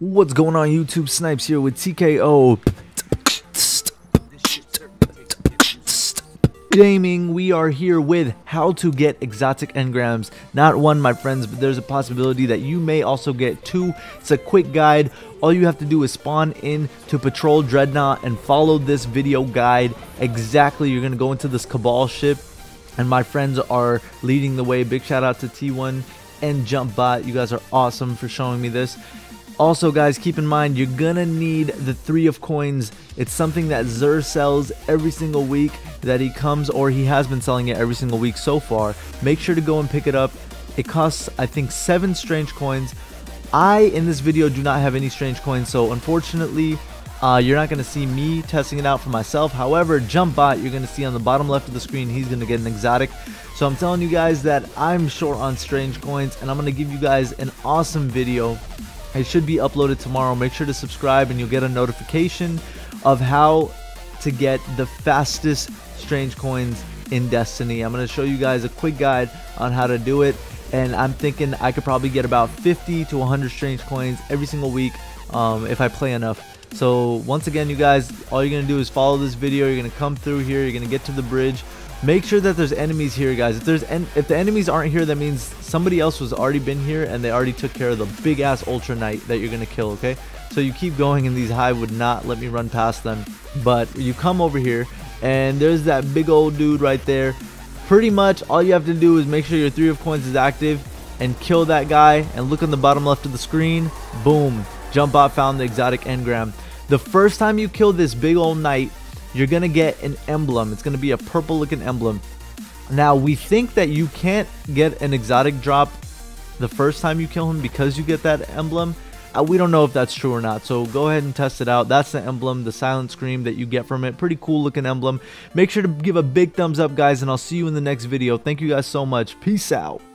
What's going on YouTube? Snipes here with TKO Gaming. We are here with how to get exotic engrams. Not one, my friends, but there's a possibility that you may also get two. It's a quick guide. All you have to do is spawn in to Patrol Dreadnought and follow this video guide exactly. You're going to go into this Cabal ship and my friends are leading the way. Big shout out to T1 and JumpBot. You guys are awesome for showing me this. Also, guys, keep in mind you're gonna need the three of coins. It's something that Xur sells every single week that he comes, or he has been selling it every single week so far. Make sure to go and pick it up. It costs, I think, seven strange coins. I, in this video, do not have any strange coins, so unfortunately, uh, you're not going to see me testing it out for myself. However, JumpBot, you're going to see on the bottom left of the screen, he's going to get an exotic. So I'm telling you guys that I'm short on strange coins, and I'm going to give you guys an awesome video it should be uploaded tomorrow. Make sure to subscribe and you'll get a notification of how to get the fastest strange coins in Destiny. I'm going to show you guys a quick guide on how to do it. And I'm thinking I could probably get about 50 to 100 strange coins every single week um, if I play enough. So once again, you guys, all you're going to do is follow this video. You're going to come through here. You're going to get to the bridge. Make sure that there's enemies here, guys. If there's en if the enemies aren't here, that means somebody else was already been here and they already took care of the big ass Ultra Knight that you're gonna kill. Okay, so you keep going, and these hive would not let me run past them. But you come over here, and there's that big old dude right there. Pretty much all you have to do is make sure your three of coins is active and kill that guy. And look on the bottom left of the screen. Boom. Jump Jumpbot found the exotic engram. The first time you kill this big old knight, you're going to get an emblem. It's going to be a purple looking emblem. Now, we think that you can't get an exotic drop the first time you kill him because you get that emblem. Uh, we don't know if that's true or not, so go ahead and test it out. That's the emblem, the silent scream that you get from it. Pretty cool looking emblem. Make sure to give a big thumbs up, guys, and I'll see you in the next video. Thank you guys so much. Peace out.